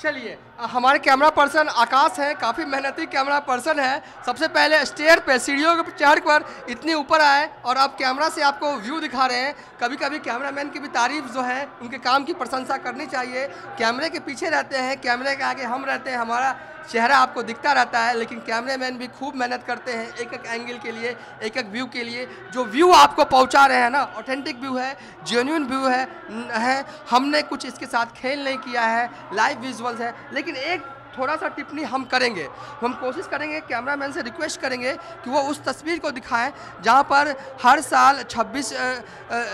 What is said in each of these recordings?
चलिए हमारे camera person आकाश हैं, काफ़ी मेहनती कैमरा पर्सन है। सबसे पहले स्टेयर पे, सीढ़ियों के चढ़ पर इतनी ऊपर आए और आप कैमरा से आपको व्यू दिखा रहे हैं। कभी कभी कैमरामैन की भी तारीफ़ जो है, उनके काम की प्रशंसा करनी चाहिए। कैमरे के पीछे रहते हैं कैमरे के आगे हम रहते हैं, हमारा चेहरा आपको दिखता रहता है, लेकिन कैमरामैन भी खूब मेहनत करते हैं, एक एक एंगल के लिए, एक एक व्यू के लिए। जो व्यू आपको पहुँचा रहे हैं ना ऑथेंटिक व्यू है जेन्यून व्यू है है, हमने कुछ इसके साथ खेल नहीं किया है लाइव विजुअल्स है, लेकिन एक थोड़ा सा टिप्पणी हम करेंगे। हम कोशिश करेंगे कैमरामैन से रिक्वेस्ट करेंगे कि वो उस तस्वीर को दिखाएँ जहाँ पर हर साल 26 अ, अ,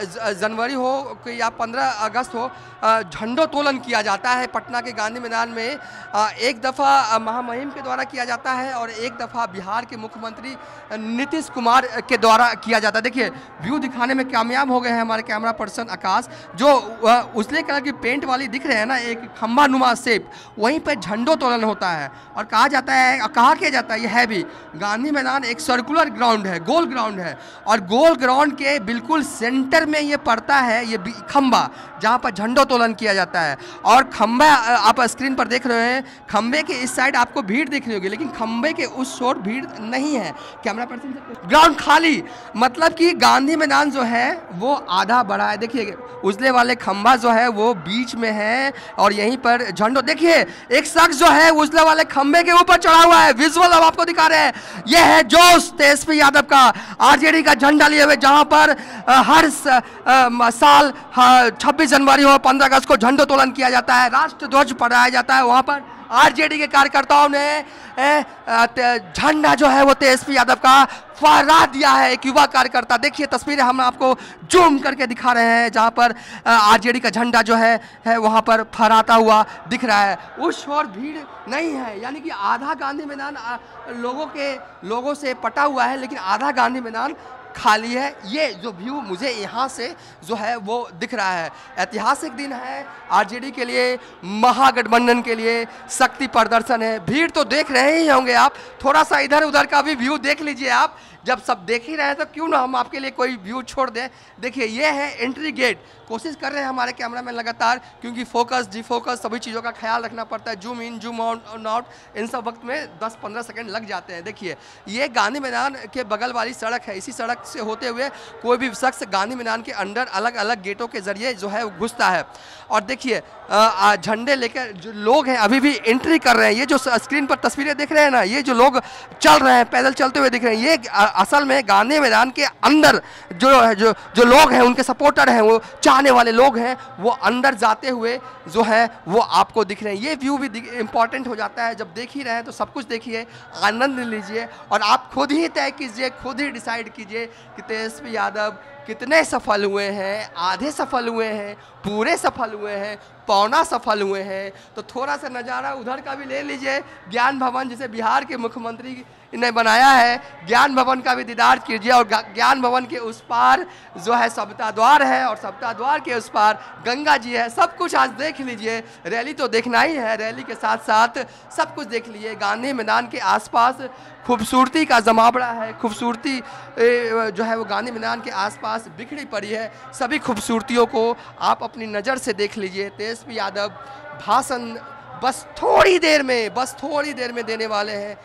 ज- जनवरी हो या 15 अगस्त हो झंडोत्तोलन किया जाता है पटना के गांधी मैदान में। एक दफ़ा महामहिम के द्वारा किया जाता है और एक दफ़ा बिहार के मुख्यमंत्री नीतीश कुमार के द्वारा किया जाता है। देखिए व्यू दिखाने में कामयाब हो गए हैं हमारे कैमरा पर्सन आकाश जो उजले कलर की पेंट वाली दिख रहे हैं ना एक खम्बा नुमा सेप वहीं पर झंडोत्तोलन होता है और कहा जाता है, कहा किया जाता है ये है भी, गांधी मैदान एक सर्कुलर ग्राउंड है, गोल ग्राउंड है। और गोल ग्राउंड के बिल्कुल सेंटर में ये पड़ता है, ये खम्बा जहाँ पर झंडोत्तोलन किया जाता है। और खम्बा आप स्क्रीन पर देख रहे हैं खम्बे के इस साइड आपको भीड़ दिख रही होगी, लेकिन खम्बे के उस शोर भीड़ नहीं है। कैमरा पर्सन ग्राउंड खाली मतलब कि गांधी मैदान जो है, वो आधा बड़ा है। देखिए, उजले वाले खम्बा जो है, वो बीच में है, और यहीं पर झंडो, देखिए, एक शख्स जो है उजले वाले खंबे के ऊपर चढ़ा हुआ है विजुअल अब आपको दिखा रहे हैं। यह है जोश तेजस्वी यादव का, आरजेडी का झंडा लिए हुए, जहाँ पर हर साल छब्बीस जनवरी और पंद्रह अगस्त को झंडोत्तोलन किया जाता है। राष्ट्र ध्वज पढ़ाया जाता है वहाँ पर। आरजेडी के कार्यकर्ताओं ने झंडा जो है वो तेजस्वी यादव का फहरा दिया है एक युवा कार्यकर्ता। देखिए, तस्वीरें हम आपको जूम करके दिखा रहे हैं, जहाँ पर आरजेडी का झंडा जो है है वहाँ पर फहराता हुआ दिख रहा है। उस और भीड़ नहीं है, यानी कि आधा गांधी मैदान लोगों के, लोगों से पटा हुआ है, लेकिन आधा गांधी मैदान खाली है। ये जो व्यू मुझे यहाँ से जो है वो दिख रहा है। ऐतिहासिक दिन है। आरजेडी के लिए, महागठबंधन के लिए शक्ति प्रदर्शन है। भीड़ तो देख रहे ही होंगे आप। थोड़ा सा इधर उधर का भी व्यू देख लीजिए आप। जब सब देख ही रहे हैं तो क्यों ना हम आपके लिए कोई व्यू छोड़ दें? देखिए, ये है एंट्री गेट कोशिश कर रहे हैं हमारे कैमरामैन लगातार, क्योंकि फोकस डिफोकस सभी चीज़ों का ख्याल रखना पड़ता है. जूम इन जूम आउट इन सब वक्त में 10-15 सेकंड लग जाते हैं. देखिए, ये गांधी मैदान के बगल वाली सड़क है. इसी सड़क से होते हुए कोई भी शख्स गांधी मैदान के अंदर अलग अलग गेटों के ज़रिए जो है घुसता है. और देखिए झंडे लेकर जो लोग हैं, अभी भी एंट्री कर रहे हैं. ये जो स्क्रीन पर तस्वीरें देख रहे हैं ना, ये जो लोग चल रहे हैं, पैदल चलते हुए दिख रहे हैं, ये असल में गांधी मैदान के अंदर जो जो जो लोग हैं, उनके सपोर्टर हैं, वो चाहने वाले लोग हैं, वो अंदर जाते हुए जो है, वो आपको दिख रहे हैं। ये व्यू भी इंपॉर्टेंट हो जाता है। जब देख ही रहे हैं तो सब कुछ देखिए, आनंद लीजिए और आप खुद ही तय कीजिए, खुद ही डिसाइड कीजिए कि तेजस्वी यादव कितने सफल हुए हैं, आधे सफल हुए हैं, पूरे सफल हुए हैं पौना सफल हुए हैं। तो थोड़ा सा नज़ारा उधर का भी ले लीजिए। ज्ञान भवन, जिसे बिहार के मुख्यमंत्री ने बनाया है, ज्ञान भवन का भी दीदार कीजिए और ज्ञान भवन के उस पार जो है सप्ता द्वार है और सप्ता द्वार के उस पार गंगा जी है। सब कुछ आज देख लीजिए। रैली तो देखना ही है। रैली के साथ साथ सब कुछ देख लीजिए। गांधी मैदान के आसपास खूबसूरती का जमावड़ा है। खूबसूरती जो है वो गांधी मैदान के आसपास बिखरी पड़ी है। सभी खूबसूरतियों को आप अपनी नज़र से देख लीजिए। तेजस्वी यादव भाषण बस थोड़ी देर में बस थोड़ी देर में देने वाले हैं।